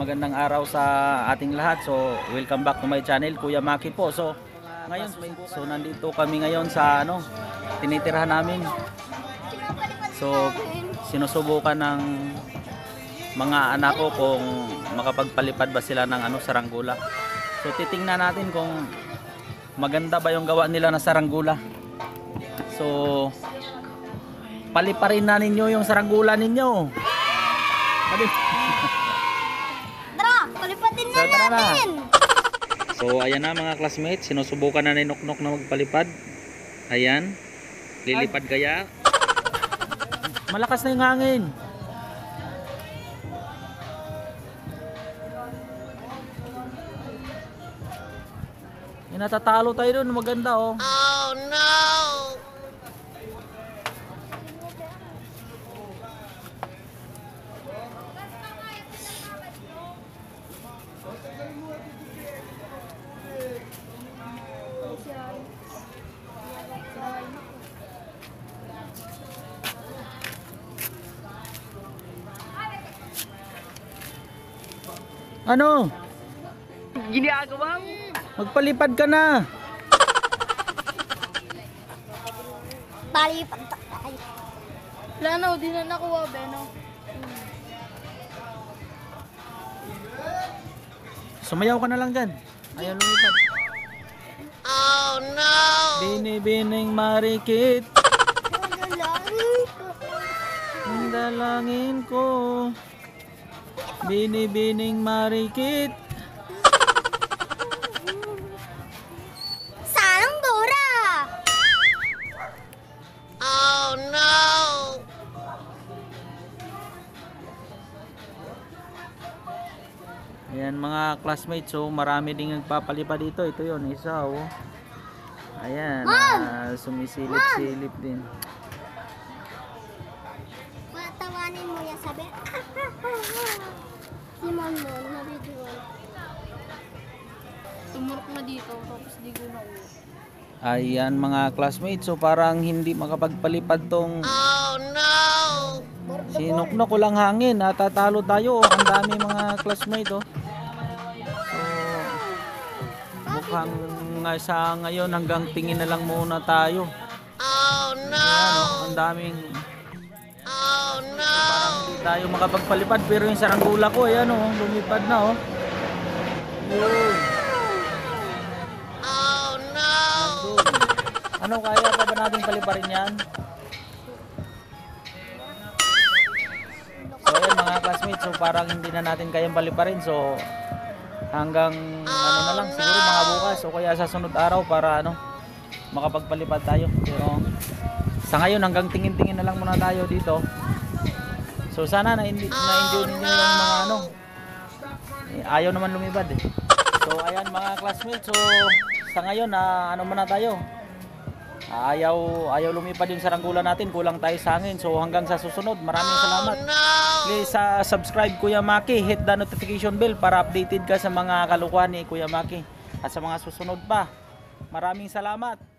Magandang araw sa ating lahat. So, welcome back to my channel, Kuya Maki po. So, ngayon, so nandito kami ngayon sa ano, tinitirhan namin. So, sinusubukan ng mga anak ko kung makapagpalipad ba sila ng ano saranggula. So, titingnan natin kung maganda ba yung gawa nila na saranggula. So, paliparin na ninyo yung saranggula ninyo. Sabi, na So, tara na. natin. So ayan na mga classmates, sinusubukan na ni Noknok na magpalipad. Ayan. Lilipad kaya? Malakas na yung hangin. Yung natatalo tayo doon, maganda oh. Oh no! Ano? Ginagawa mo? Magpalipad ka na. Palipat tayo. Wala na, di na nakuha, Beno. Sumayaw ka na lang dyan. Ayaw lumipad. Oh no! Binibining marikit. Dalangin ko. Ang dalangin ko Binibining marikit Sanang Dora! Oh no! Ayan mga classmates So marami ding nagpapalipad dito Ito yon isa oh Ayan ah, Sumisilip-silip din Matawanin mo yan sabi. Si Mon Mon, nabidyoan. Tumurok na dito, tapos di ko na. Ayan mga classmates So parang hindi makapagpalipad tong Oh no! Sinuknok ko lang hangin Natatalo tayo oh. Ang dami mga classmates oh. So Mukhang nga sa ngayon hanggang tingin na lang muna tayo Oh no! Ayan, oh, ang daming Oh no! Tayo makapagpalipad pero yung saranggula ko ayan oh, lumipad na oh. Yun. Oh no! Ano kaya pa ba natin paliparin yan? So ayan mga classmates, so parang hindi na natin kayang paliparin. So hanggang ano na lang siguro mga bukas o kaya sa sunod araw para ano makapagpalipad tayo. Pero sa ngayon hanggang tingin-tingin na lang muna tayo dito. So sana na na-enjoy ninyo yung mga ano. Ayaw naman lumipad eh. So ayan mga classmates, so sa ngayon na ano muna tayo. Ayaw ayaw lumipad yung saranggola natin, kulang tayo sa hangin. So hanggang sa susunod, maraming salamat. Please uh, subscribe Kuya Maki, hit the notification bell para updated ka sa mga kalukuhan ni Kuya Maki at sa mga susunod pa. Maraming salamat.